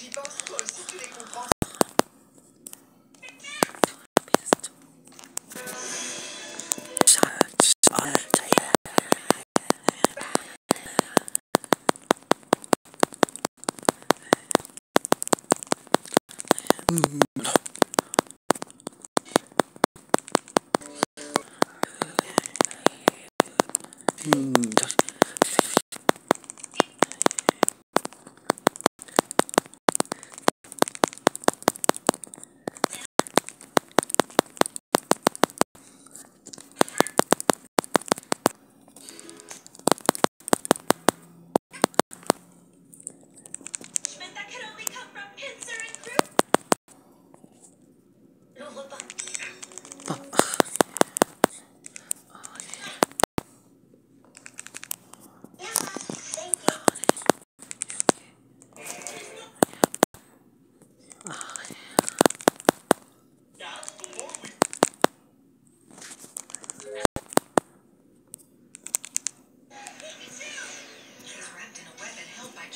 J'y pense toi aussi, tu les comprends. Mm-hmm.